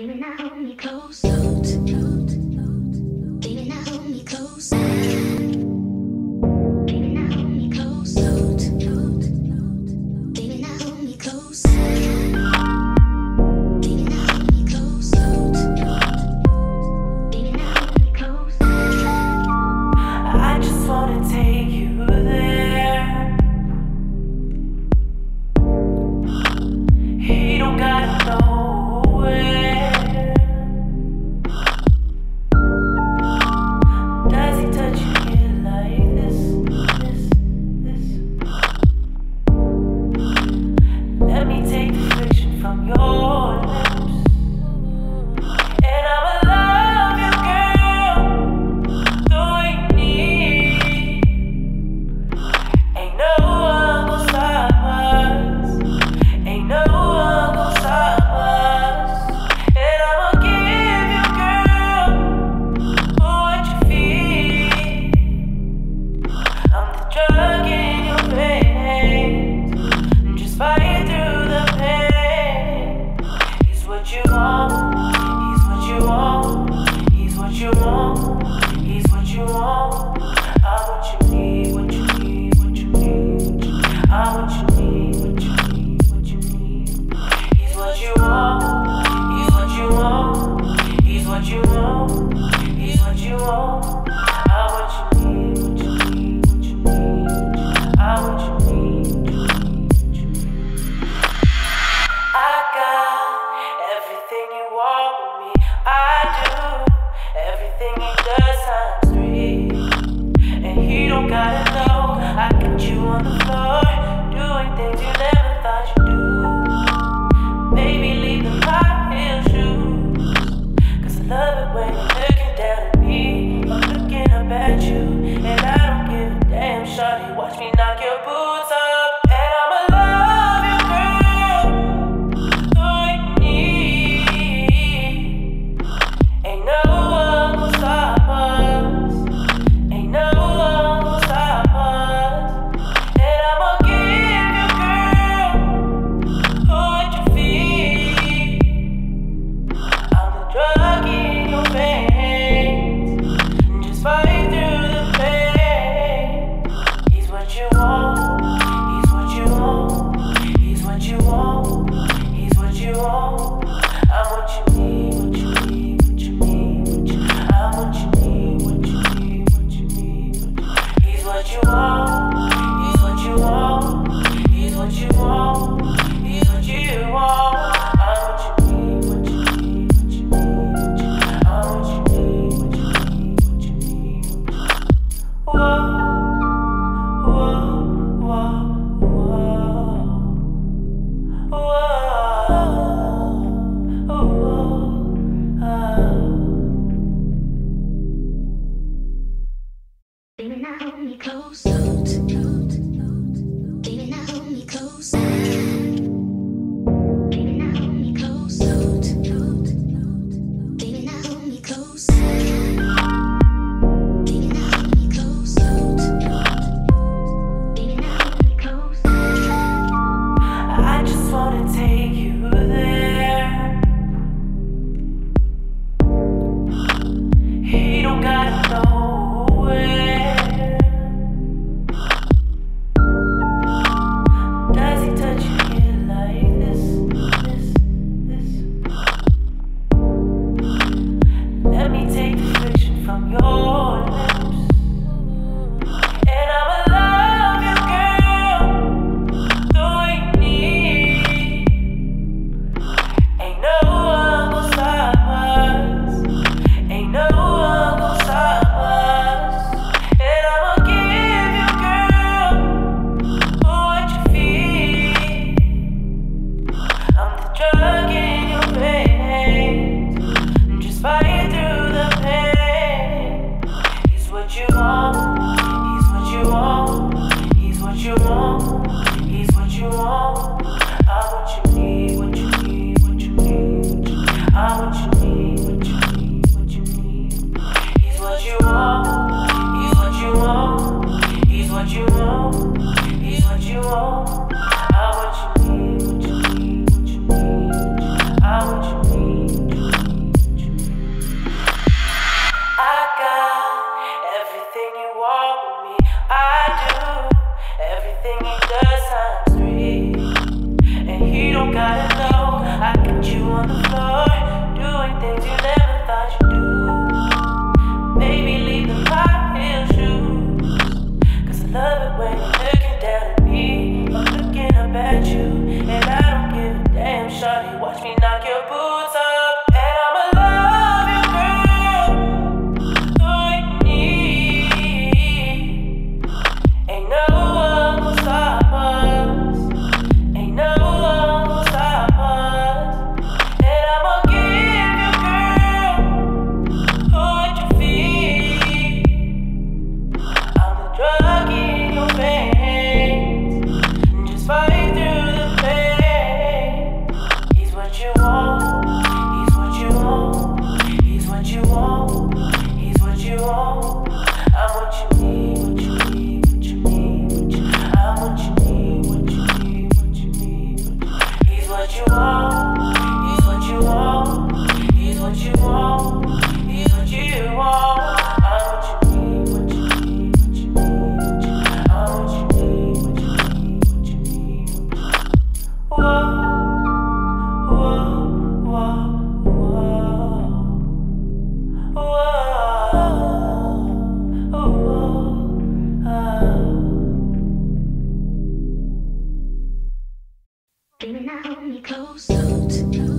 and you me close? close, close. He's what you want. He's what you want. He's what you want. everything he does. And he don't gotta know, I got you on the floor. Just don't gotta know. I got you on the floor, doing things you never thought you'd do. Leave the I love it when you're looking down at me. Looking up at you, and I don't give a damn. Watch me knock your boots. you want. down, close, close.